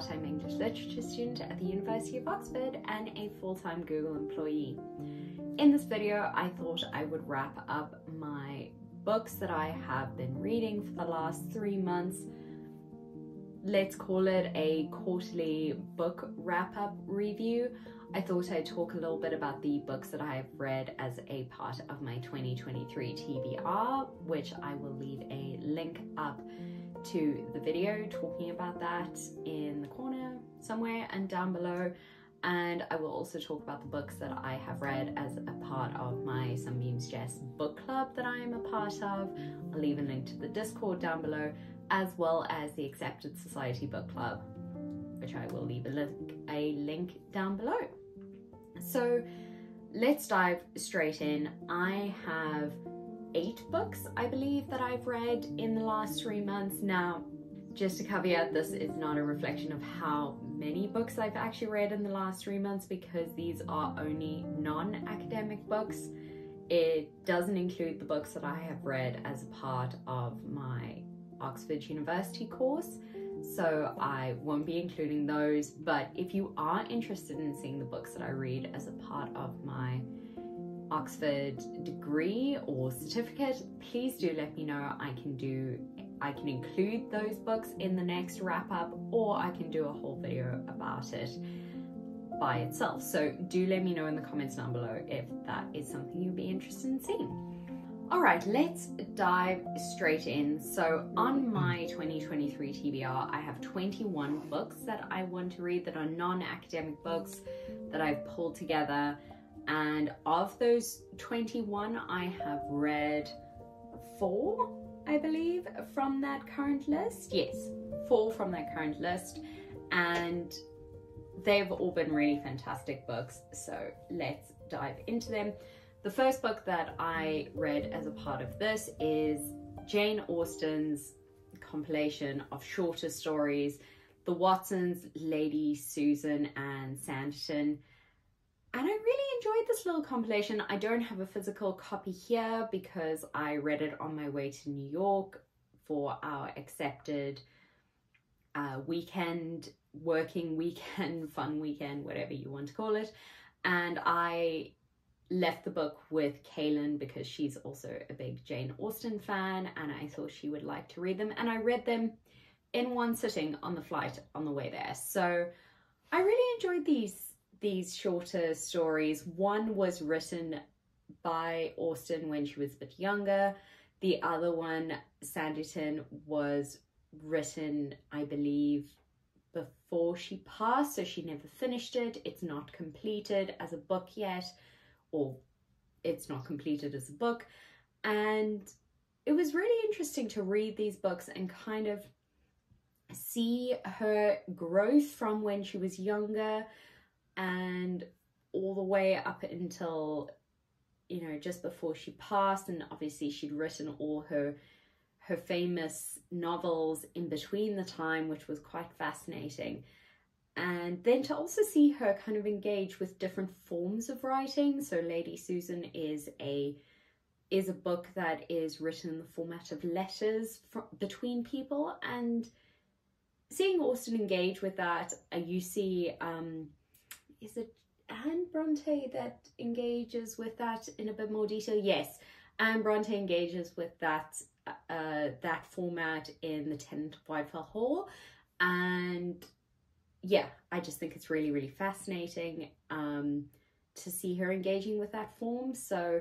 part-time English literature student at the University of Oxford and a full-time Google employee. In this video, I thought I would wrap up my books that I have been reading for the last three months. Let's call it a quarterly book wrap-up review. I thought I'd talk a little bit about the books that I have read as a part of my 2023 TBR, which I will leave a link up to the video talking about that in the corner somewhere and down below. And I will also talk about the books that I have read as a part of my Sunbeams Jess book club that I am a part of. I'll leave a link to the Discord down below, as well as the Accepted Society book club, which I will leave a link, a link down below. So let's dive straight in. I have eight books, I believe, that I've read in the last three months. Now, just a caveat, this is not a reflection of how many books I've actually read in the last three months because these are only non-academic books. It doesn't include the books that I have read as a part of my Oxford University course so I won't be including those. But if you are interested in seeing the books that I read as a part of my Oxford degree or certificate, please do let me know. I can do I can include those books in the next wrap up or I can do a whole video about it by itself. So do let me know in the comments down below if that is something you'd be interested in seeing. All right, let's dive straight in. So on my 2023 TBR, I have 21 books that I want to read that are non-academic books that I've pulled together. And of those 21, I have read four, I believe, from that current list. Yes, four from that current list. And they've all been really fantastic books. So let's dive into them. The first book that I read as a part of this is Jane Austen's compilation of shorter stories, The Watsons, Lady Susan and. And I really enjoyed this little compilation. I don't have a physical copy here because I read it on my way to New York for our accepted uh, weekend, working weekend, fun weekend, whatever you want to call it. And I left the book with Kaylin because she's also a big Jane Austen fan and I thought she would like to read them and I read them in one sitting on the flight on the way there. So I really enjoyed these these shorter stories. One was written by Austen when she was a bit younger. The other one, Sanditon, was written, I believe, before she passed, so she never finished it. It's not completed as a book yet or it's not completed as a book. And it was really interesting to read these books and kind of see her growth from when she was younger and all the way up until you know just before she passed and obviously she'd written all her her famous novels in between the time which was quite fascinating. And then to also see her kind of engage with different forms of writing. So lady susan is a is a book that is written in the format of letters between people. And seeing austen engage with that uh, you see um is it anne bronte that engages with that in a bit more detail yes anne bronte engages with that uh that format in the tenant of wildfell hall and yeah, I just think it's really, really fascinating um, to see her engaging with that form. So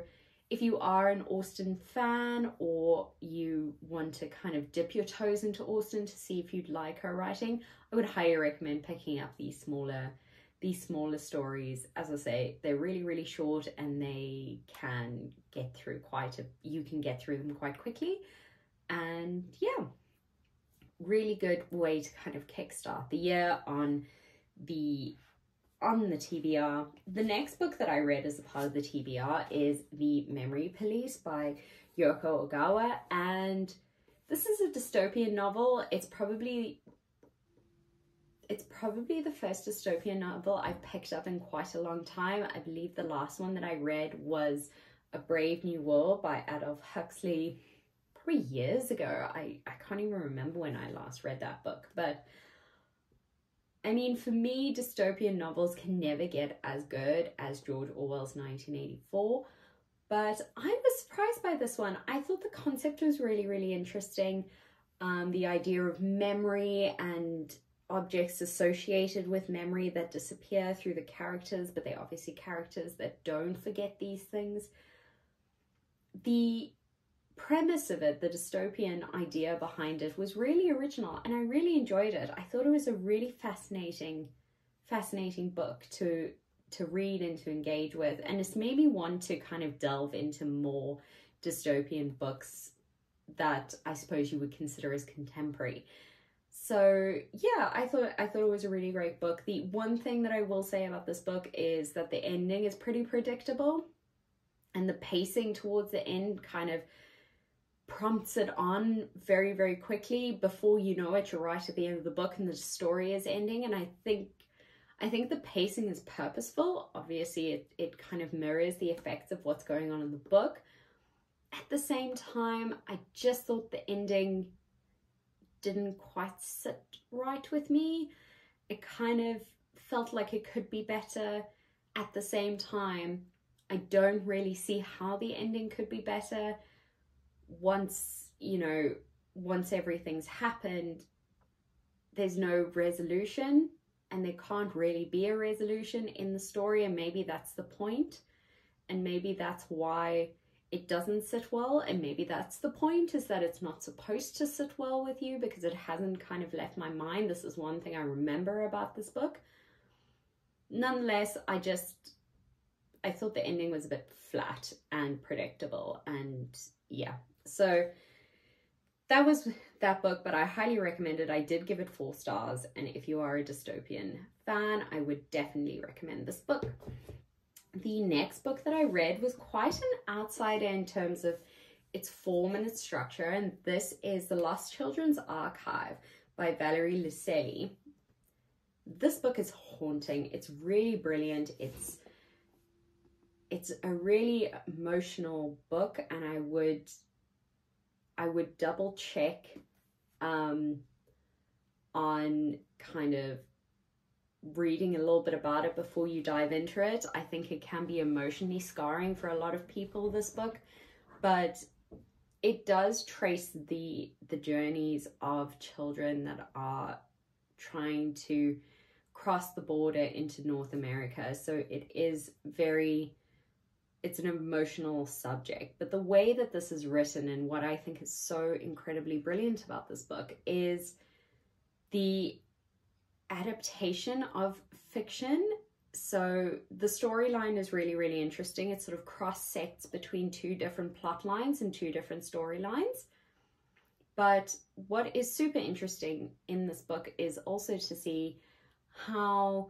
if you are an Austen fan or you want to kind of dip your toes into Austen to see if you'd like her writing, I would highly recommend picking up these smaller these smaller stories. As I say, they're really, really short and they can get through quite a you can get through them quite quickly. And yeah, really good way to kind of kickstart the year on the on the TBR. The next book that I read as a part of the TBR is The Memory Police by Yoko Ogawa and this is a dystopian novel. It's probably it's probably the first dystopian novel I've picked up in quite a long time. I believe the last one that I read was A Brave New World by Aldous Huxley probably years ago. I, I can't even remember when I last read that book, but I mean, for me, dystopian novels can never get as good as George Orwell's 1984. But I was surprised by this one. I thought the concept was really, really interesting. Um, the idea of memory and objects associated with memory that disappear through the characters, but they're obviously characters that don't forget these things. The premise of it, the dystopian idea behind it, was really original and I really enjoyed it. I thought it was a really fascinating, fascinating book to to read and to engage with, and it's made me want to kind of delve into more dystopian books that I suppose you would consider as contemporary. So yeah, I thought I thought it was a really great book. The one thing that I will say about this book is that the ending is pretty predictable and the pacing towards the end kind of prompts it on very very quickly before you know it you're right at the end of the book and the story is ending and I think I think the pacing is purposeful. Obviously it it kind of mirrors the effects of what's going on in the book. At the same time, I just thought the ending didn't quite sit right with me. It kind of felt like it could be better. At the same time, I don't really see how the ending could be better once, you know, once everything's happened, there's no resolution and there can't really be a resolution in the story and maybe that's the point and maybe that's why it doesn't sit well and maybe that's the point is that it's not supposed to sit well with you because it hasn't kind of left my mind. This is one thing i remember about this book. Nonetheless i just i thought the ending was a bit flat and predictable and yeah. So that was that book but i highly recommend it. I did give it four stars and if you are a dystopian fan i would definitely recommend this book the next book that I read was quite an outsider in terms of its form and its structure, and this is The Lost Children's Archive by Valerie Luiselli. This book is haunting. It's really brilliant. It's it's a really emotional book, and I would I would double check um, on kind of reading a little bit about it before you dive into it. I think it can be emotionally scarring for a lot of people, this book, but it does trace the the journeys of children that are trying to cross the border into North America. So it is very it's an emotional subject, but the way that this is written and what I think is so incredibly brilliant about this book is the adaptation of fiction. So the storyline is really, really interesting. It sort of cross sects between two different plot lines and two different storylines. But what is super interesting in this book is also to see how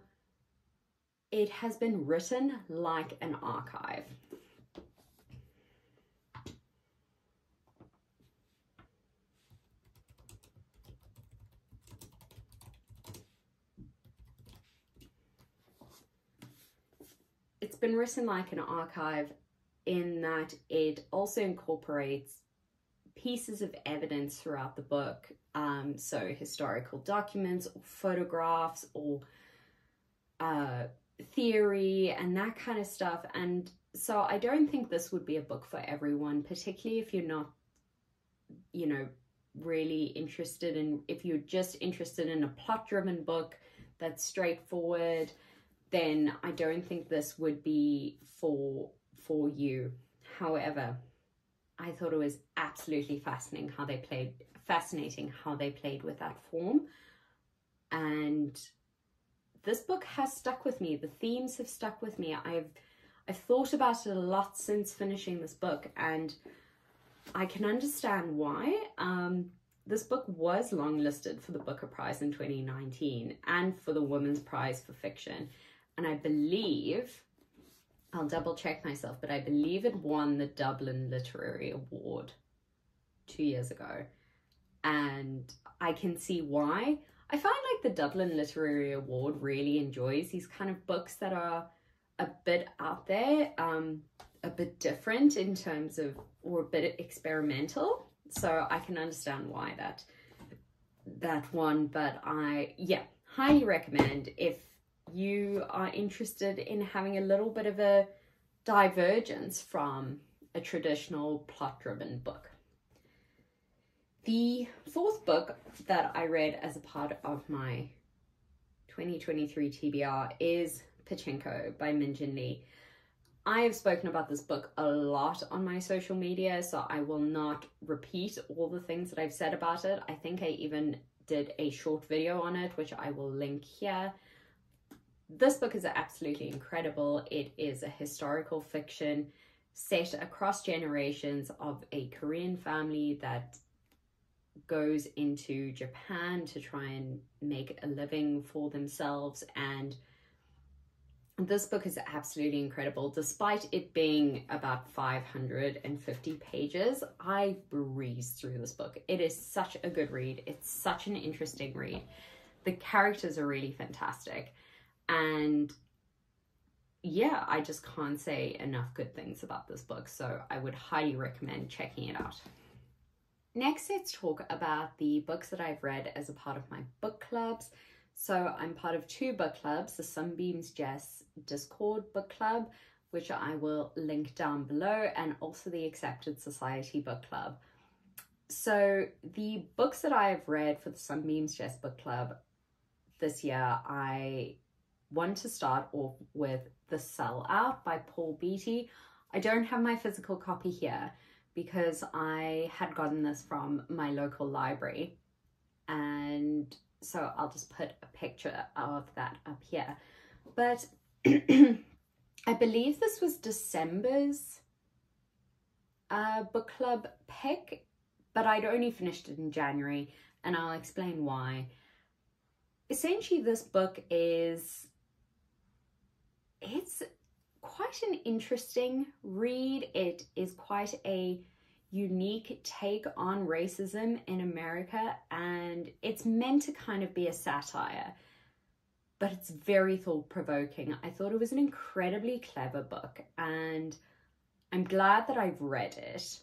it has been written like an archive. Been written like an archive in that it also incorporates pieces of evidence throughout the book. Um, so historical documents or photographs or uh, theory and that kind of stuff. And so I don't think this would be a book for everyone, particularly if you're not, you know, really interested in, if you're just interested in a plot driven book that's straightforward then I don't think this would be for for you. However, I thought it was absolutely fascinating how they played fascinating how they played with that form. And this book has stuck with me. The themes have stuck with me. I've I've thought about it a lot since finishing this book and I can understand why. Um, this book was longlisted for the Booker Prize in 2019 and for the Women's Prize for Fiction and I believe, I'll double check myself, but I believe it won the Dublin Literary Award two years ago. And I can see why. I find like the Dublin Literary Award really enjoys these kind of books that are a bit out there, um, a bit different in terms of, or a bit experimental. So I can understand why that that one, but I yeah, highly recommend if you are interested in having a little bit of a divergence from a traditional plot driven book. The fourth book that I read as a part of my 2023 TBR is Pachinko by Min Lee. I have spoken about this book a lot on my social media, so I will not repeat all the things that I've said about it. I think I even did a short video on it, which I will link here. This book is absolutely incredible. It is a historical fiction set across generations of a Korean family that goes into Japan to try and make a living for themselves and this book is absolutely incredible. Despite it being about 550 pages, I breezed through this book. It is such a good read. It's such an interesting read. The characters are really fantastic. And yeah, I just can't say enough good things about this book. So I would highly recommend checking it out. Next, let's talk about the books that I've read as a part of my book clubs. So I'm part of two book clubs, the Sunbeams Jess Discord book club, which I will link down below, and also the Accepted Society book club. So the books that I have read for the Sunbeams Jess book club this year, I want to start off with The Sellout by Paul Beatty. I don't have my physical copy here because I had gotten this from my local library and so I'll just put a picture of that up here. But I believe this was December's uh, book club pick, but I'd only finished it in January, and I'll explain why. Essentially, this book is it's quite an interesting read. It is quite a unique take on racism in America, and it's meant to kind of be a satire, but it's very thought provoking. I thought it was an incredibly clever book, and I'm glad that I've read it.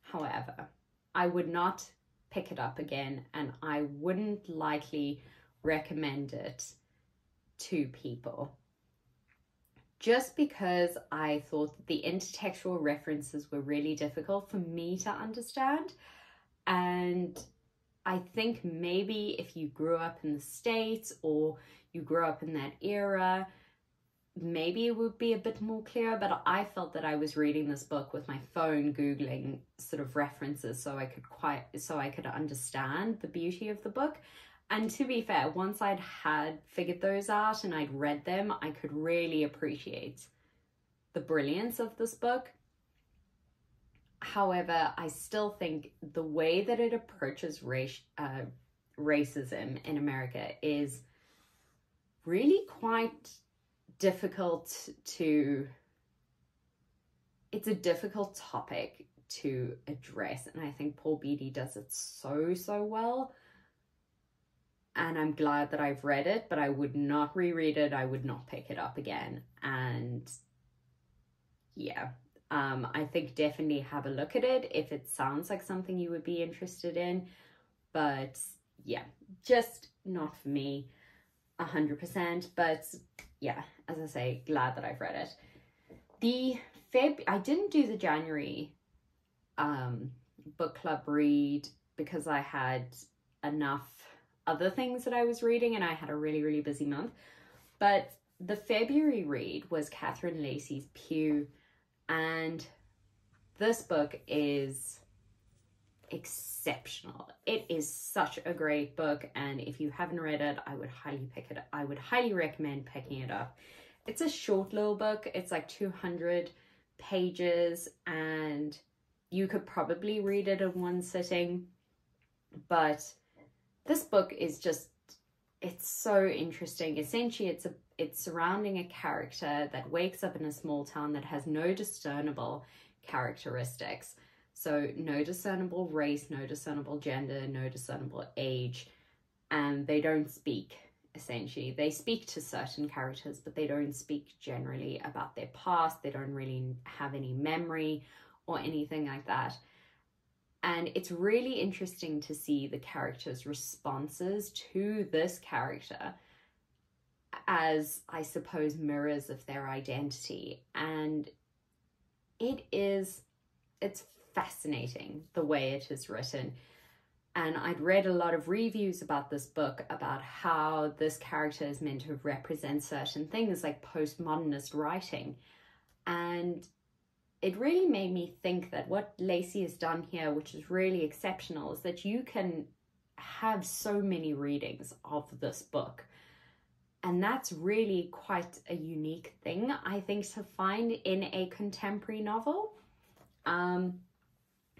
However, I would not pick it up again, and I wouldn't likely recommend it to people just because I thought that the intertextual references were really difficult for me to understand. And I think maybe if you grew up in the States or you grew up in that era, maybe it would be a bit more clear. But I felt that I was reading this book with my phone, Googling sort of references so I could quite so I could understand the beauty of the book. And to be fair, once I'd had figured those out and I'd read them, I could really appreciate the brilliance of this book. However, I still think the way that it approaches race, uh, racism in America is really quite difficult to. It's a difficult topic to address, and I think Paul Beatty does it so, so well and I'm glad that I've read it, but I would not reread it. I would not pick it up again. And yeah, um, I think definitely have a look at it if it sounds like something you would be interested in. But yeah, just not for me, a hundred percent. But yeah, as I say, glad that I've read it. The Feb, I didn't do the January um, book club read because I had enough other things that I was reading, and I had a really, really busy month. But the February read was Catherine Lacey's Pew, and this book is exceptional. It is such a great book, and if you haven't read it, I would highly pick it. I would highly recommend picking it up. It's a short little book. It's like 200 pages, and you could probably read it in one sitting, but this book is just it's so interesting. Essentially, it's a it's surrounding a character that wakes up in a small town that has no discernible characteristics. So no discernible race, no discernible gender, no discernible age, and they don't speak essentially. They speak to certain characters, but they don't speak generally about their past. They don't really have any memory or anything like that. And it's really interesting to see the characters' responses to this character as, I suppose, mirrors of their identity. And it is, it's fascinating the way it is written. And I'd read a lot of reviews about this book about how this character is meant to represent certain things like postmodernist writing. And it really made me think that what Lacey has done here, which is really exceptional, is that you can have so many readings of this book. And that's really quite a unique thing, I think, to find in a contemporary novel. Um,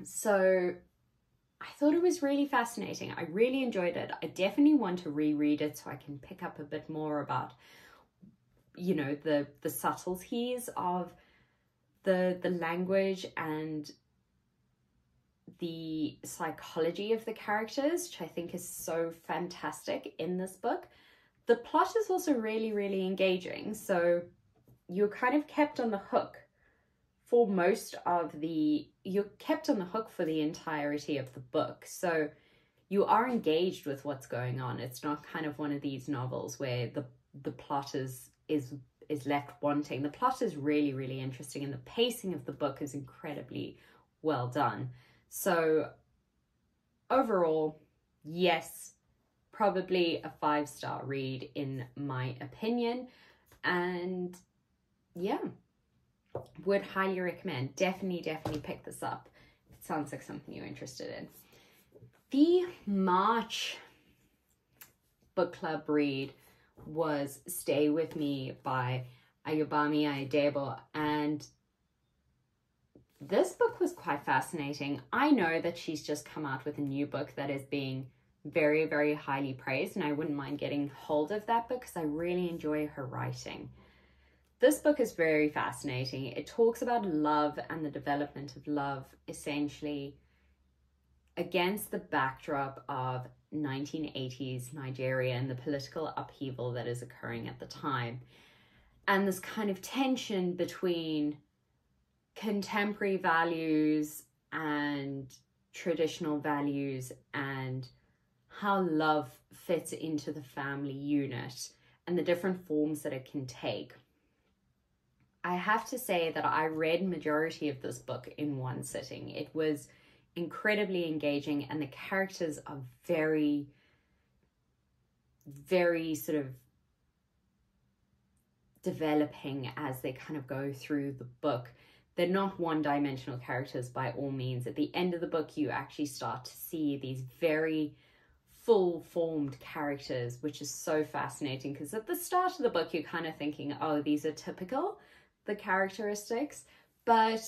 so I thought it was really fascinating. I really enjoyed it. I definitely want to reread it so I can pick up a bit more about, you know, the the subtleties of the the language and the psychology of the characters, which I think is so fantastic in this book. The plot is also really, really engaging. So you're kind of kept on the hook for most of the you're kept on the hook for the entirety of the book so you are engaged with what's going on it's not kind of one of these novels where the the plot is is is left wanting the plot is really really interesting and the pacing of the book is incredibly well done so overall yes probably a five star read in my opinion and yeah would highly recommend. Definitely, definitely pick this up. It sounds like something you're interested in. The March book club read was Stay With Me by Ayobami Adebayo and this book was quite fascinating. I know that she's just come out with a new book that is being very, very highly praised, and I wouldn't mind getting hold of that book because I really enjoy her writing. This book is very fascinating. It talks about love and the development of love essentially against the backdrop of 1980s Nigeria and the political upheaval that is occurring at the time. And this kind of tension between contemporary values and traditional values and how love fits into the family unit and the different forms that it can take. I have to say that I read majority of this book in one sitting. It was incredibly engaging and the characters are very very sort of developing as they kind of go through the book. They're not one-dimensional characters by all means. At the end of the book you actually start to see these very full formed characters, which is so fascinating because at the start of the book, you're kind of thinking, oh, these are typical the characteristics, but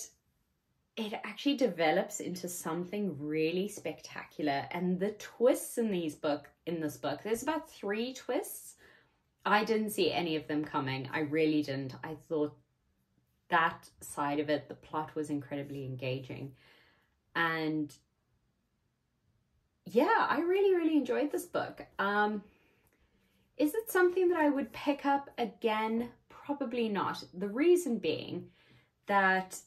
it actually develops into something really spectacular. And the twists in these book in this book, there's about three twists. I didn't see any of them coming. I really didn't. I thought that side of it, the plot was incredibly engaging. And yeah, I really, really enjoyed this book. Um, is it something that I would pick up again? Probably not. The reason being that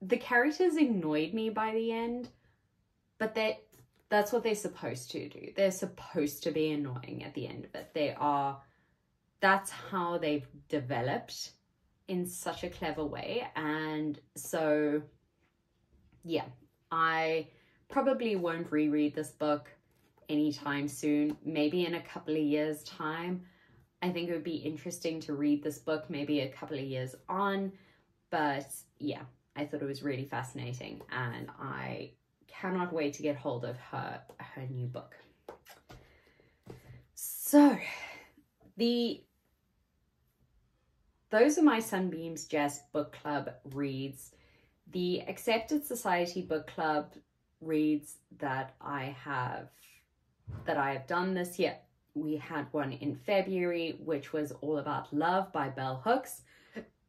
the characters annoyed me by the end, but that that's what they're supposed to do. They're supposed to be annoying at the end of it. They are that's how they've developed in such a clever way. And so yeah, I probably won't reread this book anytime soon, maybe in a couple of years' time. I think it would be interesting to read this book maybe a couple of years on. But yeah, I thought it was really fascinating and I cannot wait to get hold of her her new book. So the those are my Sunbeams Jess Book Club reads. The Accepted Society Book Club reads that I have that I have done this year we had one in February, which was all about love by Bell Hooks.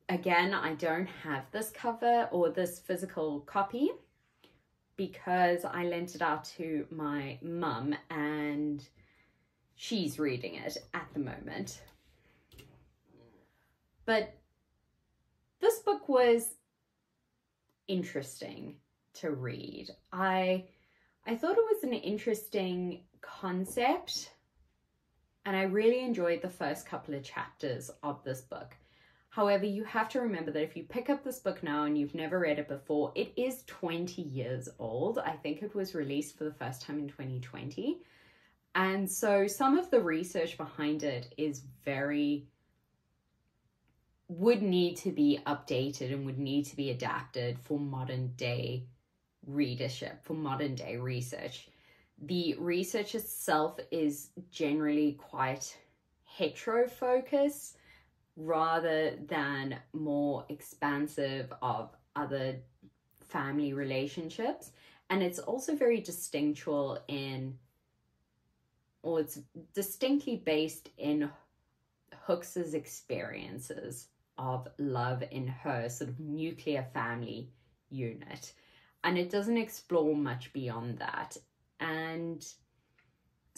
Again, I don't have this cover or this physical copy because I lent it out to my mum and she's reading it at the moment. But this book was interesting to read. I I thought it was an interesting concept and I really enjoyed the first couple of chapters of this book. However, you have to remember that if you pick up this book now and you've never read it before, it is 20 years old. I think it was released for the first time in 2020. And so some of the research behind it is very would need to be updated and would need to be adapted for modern day readership, for modern day research. The research itself is generally quite hetero focused rather than more expansive of other family relationships. And it's also very distinctual in, or it's distinctly based in Hooks's experiences of love in her sort of nuclear family unit. And it doesn't explore much beyond that. And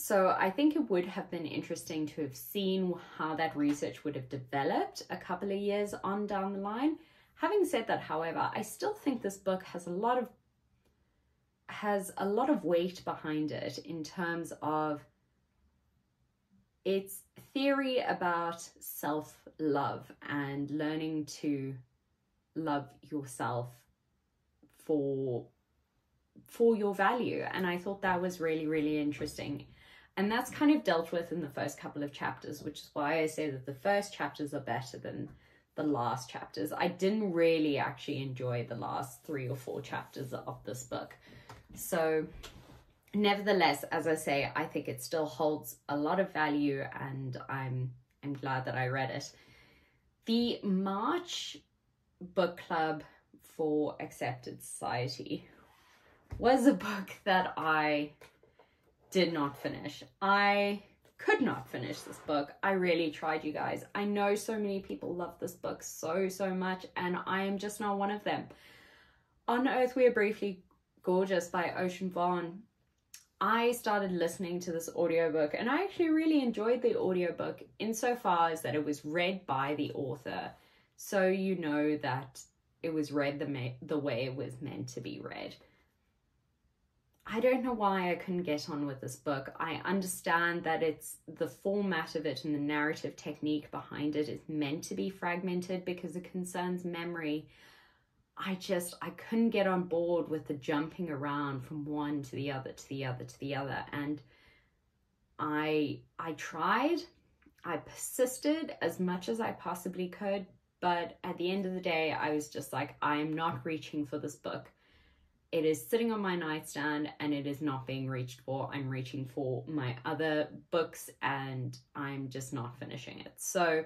so I think it would have been interesting to have seen how that research would have developed a couple of years on down the line. Having said that, however, I still think this book has a lot of has a lot of weight behind it in terms of its theory about self-love and learning to love yourself for for your value and i thought that was really really interesting and that's kind of dealt with in the first couple of chapters, which is why I say that the first chapters are better than the last chapters. I didn't really actually enjoy the last three or four chapters of this book. So, nevertheless, as I say, I think it still holds a lot of value and I'm I'm glad that I read it. The March book club for Accepted Society was a book that I did not finish. I could not finish this book. I really tried, you guys. I know so many people love this book so, so much, and I am just not one of them. On Earth We Are Briefly Gorgeous by Ocean Vuong, I started listening to this audiobook and I actually really enjoyed the audiobook insofar as that it was read by the author. So you know that it was read the, the way it was meant to be read. I don't know why I couldn't get on with this book. I understand that it's the format of it and the narrative technique behind it is meant to be fragmented because it concerns memory. I just I couldn't get on board with the jumping around from one to the other to the other to the other and I I tried I persisted as much as I possibly could but at the end of the day I was just like I am not reaching for this book it is sitting on my nightstand and it is not being reached for. I'm reaching for my other books and I'm just not finishing it. So,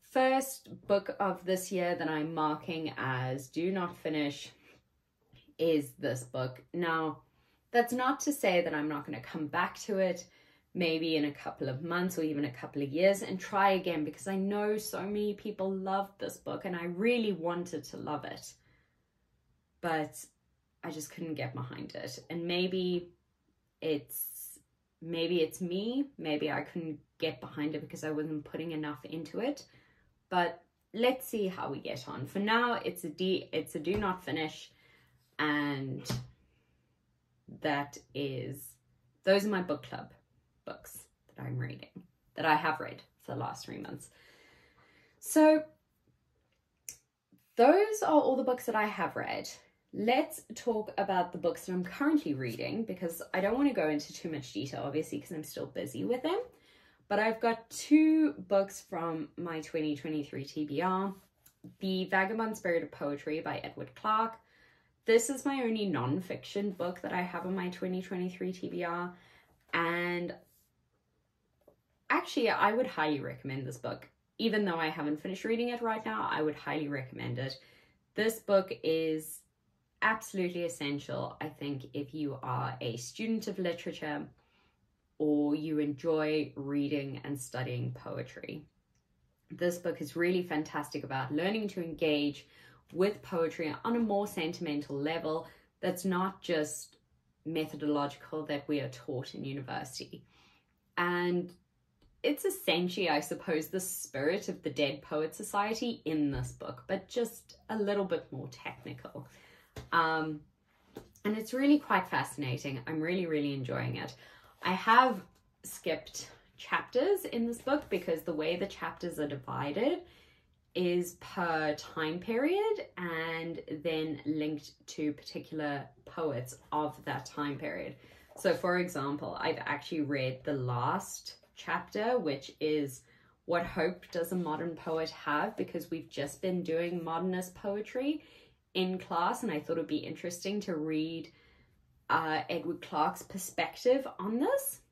first book of this year that I'm marking as do not finish is this book. Now, that's not to say that I'm not going to come back to it maybe in a couple of months or even a couple of years and try again because I know so many people love this book and I really wanted to love it. But I just couldn't get behind it. And maybe it's maybe it's me, maybe I couldn't get behind it because I wasn't putting enough into it. But let's see how we get on. For now, it's a D it's a do not finish and that is those are my book club books that I'm reading that I have read for the last 3 months. So those are all the books that I have read let's talk about the books that I'm currently reading because I don't want to go into too much detail, obviously, because I'm still busy with them. But I've got two books from my 2023 TBR The Vagabond Spirit of Poetry by Edward Clarke. This is my only non-fiction book that I have on my 2023 TBR. And actually, I would highly recommend this book. Even though I haven't finished reading it right now, I would highly recommend it. This book is absolutely essential, I think, if you are a student of literature or you enjoy reading and studying poetry. This book is really fantastic about learning to engage with poetry on a more sentimental level that's not just methodological that we are taught in university. And it's essentially, I suppose, the spirit of the Dead Poet Society in this book, but just a little bit more technical. Um, and it's really quite fascinating. I'm really, really enjoying it. I have skipped chapters in this book because the way the chapters are divided is per time period and then linked to particular poets of that time period. So, for example, I've actually read the last chapter, which is What Hope Does a Modern Poet Have? Because we've just been doing modernist poetry in class, and I thought it'd be interesting to read uh, Edward Clarke's perspective on this.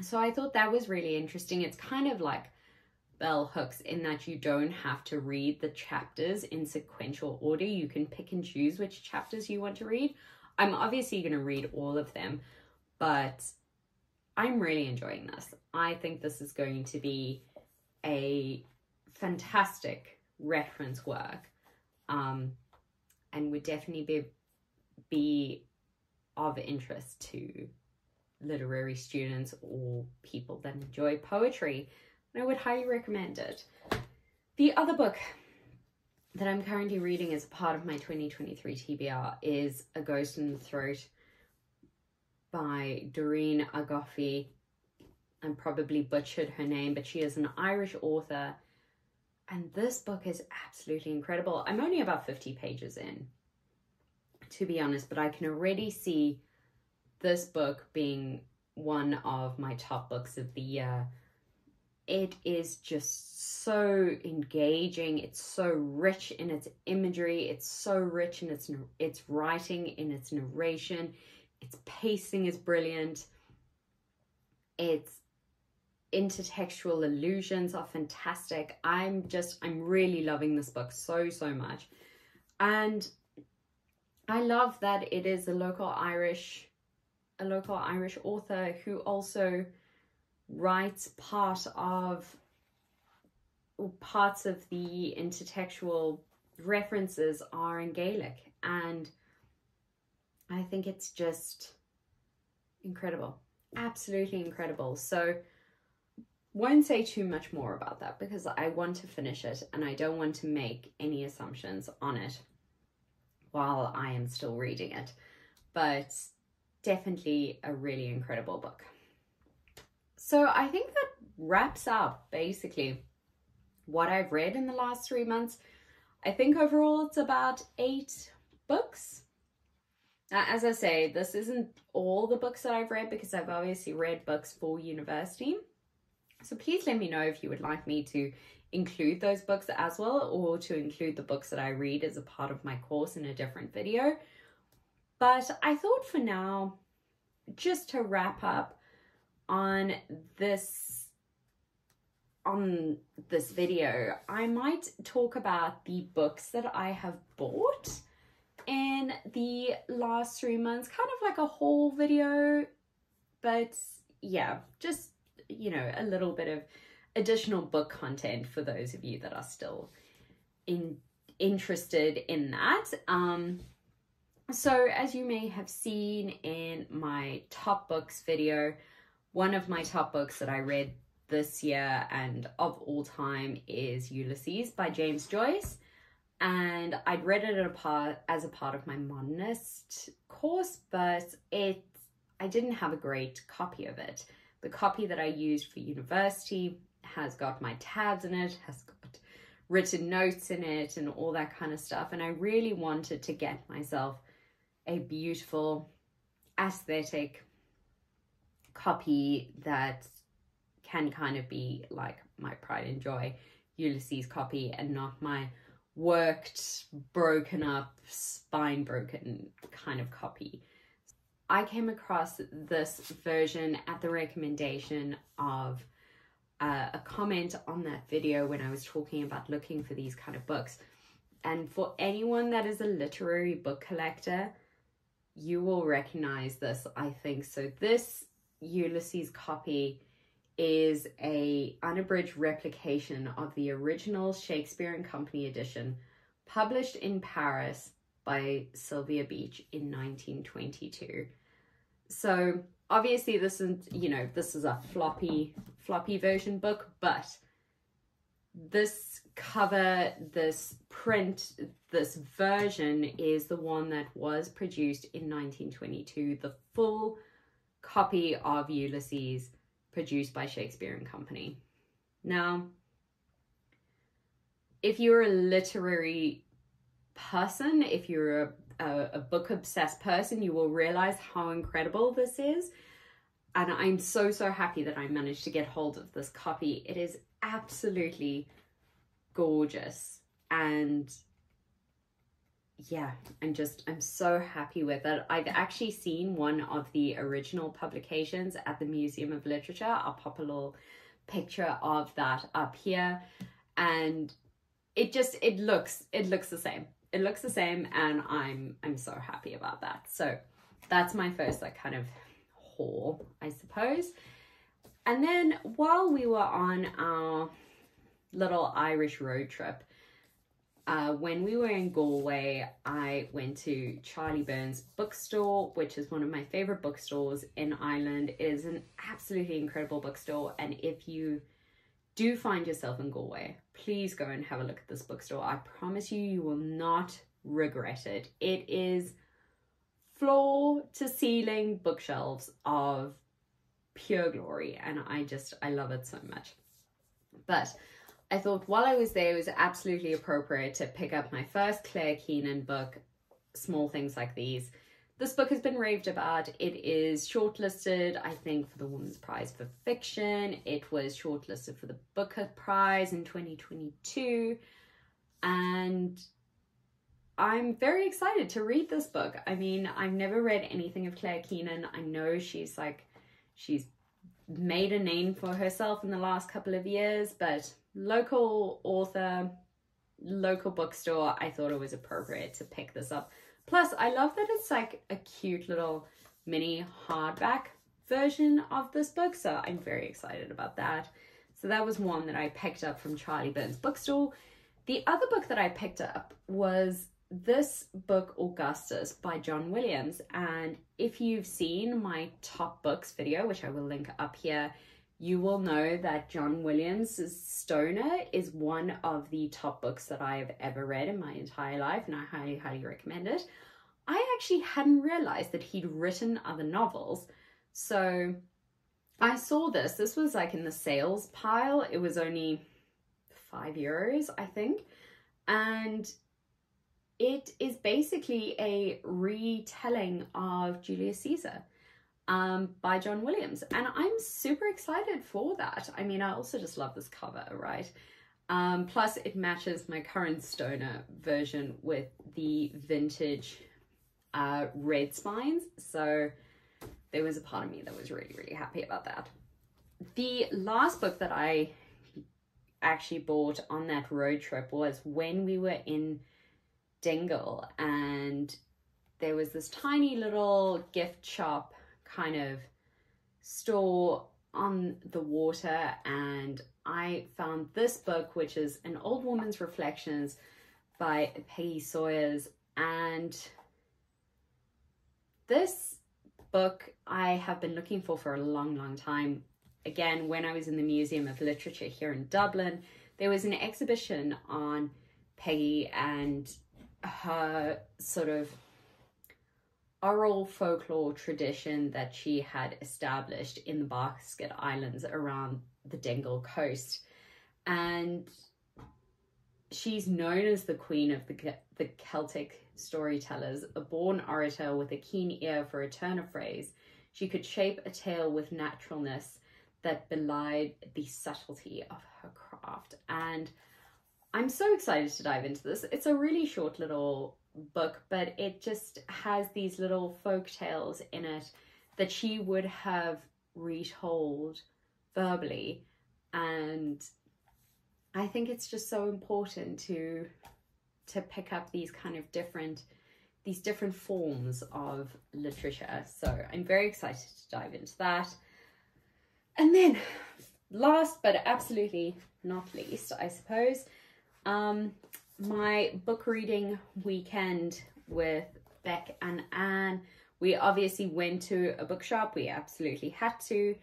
So I thought that was really interesting. It's kind of like bell hooks in that you don't have to read the chapters in sequential order. You can pick and choose which chapters you want to read. I'm obviously going to read all of them, but I'm really enjoying this. I think this is going to be a fantastic reference work um, and would definitely be, be of interest to literary students or people that enjoy poetry. I would highly recommend it. The other book that I'm currently reading as part of my 2023 TBR is A Ghost in the Throat by Doreen Agoffi. I probably butchered her name, but she is an Irish author. And this book is absolutely incredible. I'm only about 50 pages in, to be honest, but I can already see this book being one of my top books of the year. It is just so engaging. It's so rich in its imagery. It's so rich in its its writing in its narration. Its pacing is brilliant. Its intertextual allusions are fantastic i'm just i'm really loving this book so so much and i love that it is a local irish a local irish author who also writes part of parts of the intertextual references are in Gaelic and I think it's just incredible. Absolutely incredible. So won't say too much more about that because I want to finish it and I don't want to make any assumptions on it while I am still reading it. But definitely a really incredible book. So I think that wraps up basically what I've read in the last three months. I think overall it's about eight books. Now, as I say, this isn't all the books that I've read because I've obviously read books for university. So please let me know if you would like me to include those books as well or to include the books that I read as a part of my course in a different video. But I thought for now, just to wrap up, on this on this video, I might talk about the books that I have bought in the last three months, kind of like a haul video, but yeah, just, you know, a little bit of additional book content for those of you that are still in interested in that. Um, so as you may have seen in my top books video, one of my top books that I read this year and of all time is Ulysses by James Joyce. And I'd read it a part, as a part of my modernist course, but it I didn't have a great copy of it. The copy that I used for university has got my tabs in it, has got written notes in it, and all that kind of stuff. And I really wanted to get myself a beautiful, aesthetic, copy that can kind of be like my pride and joy Ulysses copy and not my worked, broken up, spine broken kind of copy. I came across this version at the recommendation of uh, a comment on that video when I was talking about looking for these kind of books. And for anyone that is a literary book collector, you will recognize this, I think. So this Ulysses copy is a unabridged replication of the original Shakespeare and Company edition published in Paris by Sylvia Beach in 1922. So obviously this is, you know, this is a floppy, floppy version book, but this cover, this print, this version is the one that was produced in 1922, the full copy of Ulysses produced by Shakespeare and Company. Now, if you're a literary person, if you're a, a, a book obsessed person, you will realize how incredible this is. And I'm so, so happy that I managed to get hold of this copy. It is absolutely gorgeous. And yeah, I'm just, I'm so happy with it. I've actually seen one of the original publications at the Museum of Literature. I'll pop a little picture of that up here. And it just, it looks, it looks the same. It looks the same and I'm, I'm so happy about that. So that's my first like kind of haul, I suppose. And then while we were on our little Irish road trip, uh, when we were in Galway, I went to Charlie Byrne's bookstore, which is one of my favorite bookstores in Ireland. It is an absolutely incredible bookstore. And if you do find yourself in Galway, please go and have a look at this bookstore. I promise you, you will not regret it. It is floor to ceiling bookshelves of pure glory. And I just, I love it so much. But I thought while I was there, it was absolutely appropriate to pick up my first Claire Keegan book, Small Things Like These. This book has been raved about. It is shortlisted, I think, for the Women's Prize for Fiction. It was shortlisted for the Booker Prize in 2022. And I'm very excited to read this book. I mean, I've never read anything of Claire Keegan. I know she's like, she's made a name for herself in the last couple of years, but local author, local bookstore, I thought it was appropriate to pick this up. Plus, I love that it's like a cute little mini hardback version of this book, so I'm very excited about that. So that was one that I picked up from Charlie Byrne's Bookstore. The other book that I picked up was this book, Augustus, by John Williams. And if you've seen my top books video, which I will link up here, you will know that John Williams' Stoner is one of the top books that I have ever read in my entire life, and I highly, highly recommend it. I actually hadn't realized that he'd written other novels. So I saw this. This was like in the sales pile. It was only five euros, I think. And it is basically a retelling of Julius Caesar um, by John Williams. And I'm super excited for that. I mean, I also just love this cover, right? Um, plus, it matches my current stoner version with the vintage uh, red spines. So there was a part of me that was really, really happy about that. The last book that I actually bought on that road trip was when we were in Dingle and there was this tiny little gift shop kind of store on the water and I found this book which is an old woman's reflections by Peig Sayers and this book I have been looking for for a long long time. Again when I was in the Museum of Literature here in Dublin there was an exhibition on Peig and her sort of oral folklore tradition that she had established in the Blasket Islands around the Dingle coast. And she's known as the queen of the, the Celtic storytellers, a born orator with a keen ear for a turn of phrase. She could shape a tale with naturalness that belied the subtlety of her craft. And I'm so excited to dive into this. It's a really short little book, but it just has these little folk tales in it that she would have retold verbally. And I think it's just so important to to pick up these kind of different these different forms of literature. So I'm very excited to dive into that. And then last but absolutely not least, I suppose, um, my book reading weekend with Beck and Anne. We obviously went to a bookshop, we absolutely had to,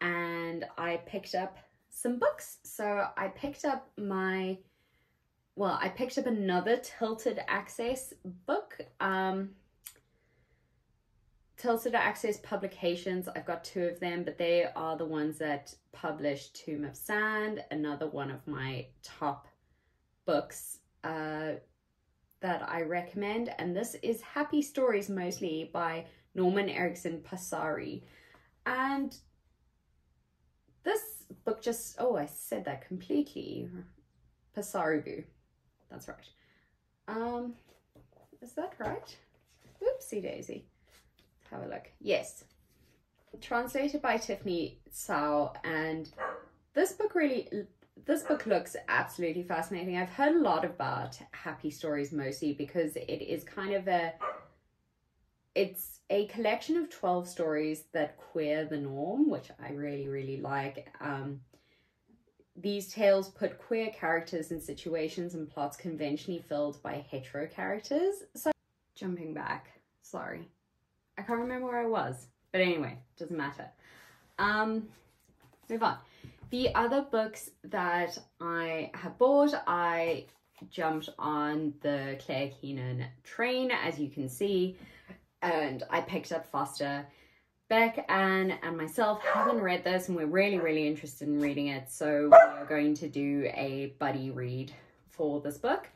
and I picked up some books. So I picked up my, well, I picked up another Tilted Axis book. Um, Tilted Axis Publications, I've got two of them, but they are the ones that published Tomb of Sand, another one of my top books uh, that I recommend. And this is Happy Stories mostly by Norman Erikson Passari. And this book just, oh, I said that completely. Passarivu. That's right. Um, is that right? Oopsie daisy. Let's have a look. Yes. Translated by Tiffany Tsao and this book really this book looks absolutely fascinating. I've heard a lot about happy stories mostly because it is kind of a it's a collection of 12 stories that queer the norm, which I really, really like. Um, these tales put queer characters in situations and plots conventionally filled by hetero characters. So, jumping back, sorry. I can't remember where I was. But anyway, doesn't matter. Um, move on. The other books that I have bought, I jumped on the Claire Keegan train, as you can see and I picked up Foster. Beck, Anne, and myself haven't read this and we're really, really interested in reading it. So we are going to do a buddy read for this book.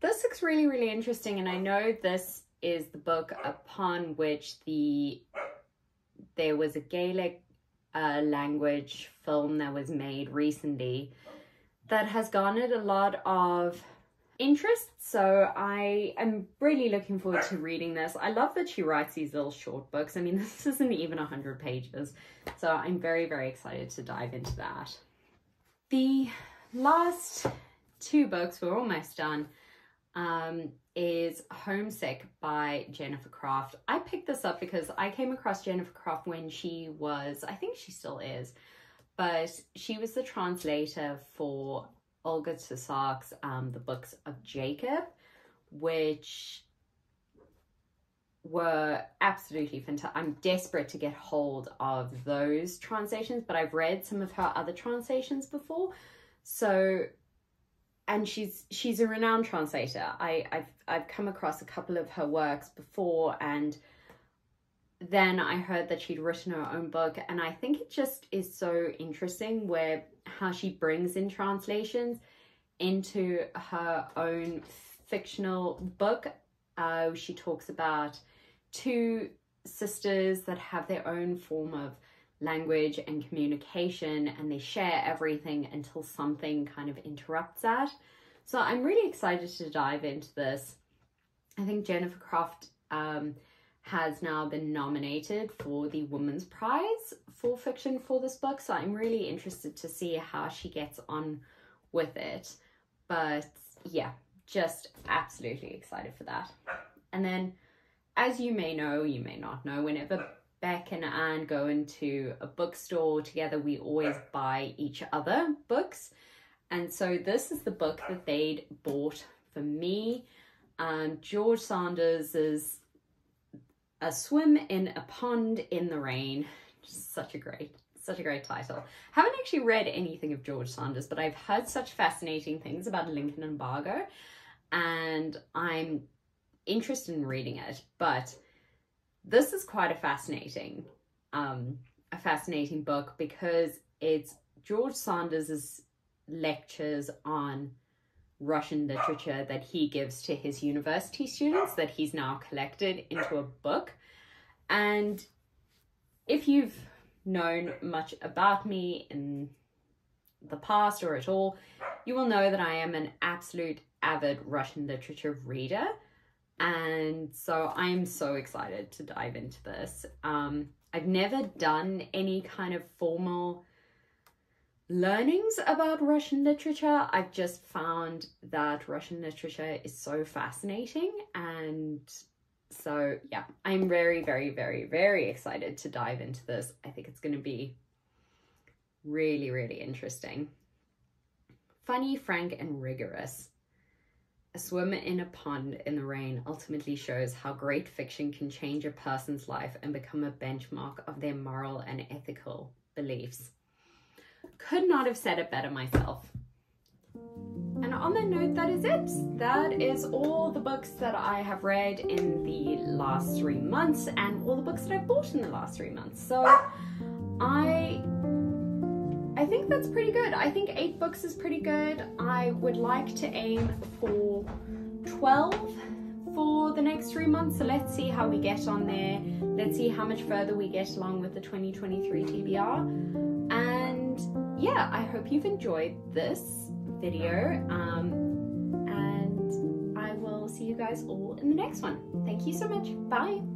This looks really, really interesting and I know this is the book upon which the there was a Gaelic language film that was made recently that has garnered a lot of interest. So I am really looking forward to reading this. I love that she writes these little short books. I mean, this isn't even 100 pages. So I'm very, very excited to dive into that. The last two books, we're almost done, um, is Homesick by Jennifer Croft. I picked this up because I came across Jennifer Croft when she was, I think she still is, but she was the translator for Olga Tokarczuk's um, The Books of Jacob, which were absolutely fantastic. I'm desperate to get hold of those translations, but I've read some of her other translations before. So and she's she's a renowned translator. I, I've I've come across a couple of her works before and then I heard that she'd written her own book and I think it just is so interesting where how she brings in translations into her own fictional book. Uh, she talks about two sisters that have their own form of language and communication and they share everything until something kind of interrupts that. So I'm really excited to dive into this. I think Jennifer Croft um, has now been nominated for the Women's Prize for fiction for this book. So I'm really interested to see how she gets on with it. But yeah, just absolutely excited for that. And then, as you may know, you may not know, whenever Beck and Anne go into a bookstore together, we always buy each other books. And so this is the book that they'd bought for me. Um, George Saunders is A Swim in a Pond in the Rain. Just such a great, such a great title. Haven't actually read anything of George Saunders, but I've heard such fascinating things about Lincoln embargo and I'm interested in reading it. But this is quite a fascinating, um, a fascinating book because it's George Saunders's lectures on Russian literature that he gives to his university students that he's now collected into a book. And if you've known much about me in the past or at all, you will know that I am an absolute avid Russian literature reader. And so I am so excited to dive into this. Um, I've never done any kind of formal learnings about Russian literature. I've just found that Russian literature is so fascinating. And so, yeah, I'm very, very, very, very excited to dive into this. I think it's going to be really, really interesting. Funny, frank, and rigorous. A swim in a pond in the rain ultimately shows how great fiction can change a person's life and become a benchmark of their moral and ethical beliefs. Could not have said it better myself. And on that note, that is it. That is all the books that I have read in the last three months and all the books that I've bought in the last three months. So I I think that's pretty good. I think eight books is pretty good. I would like to aim for 12 for the next three months. So let's see how we get on there. Let's see how much further we get along with the 2023 TBR. And yeah, I hope you've enjoyed this video. Um, and I will see you guys all in the next one. Thank you so much. Bye.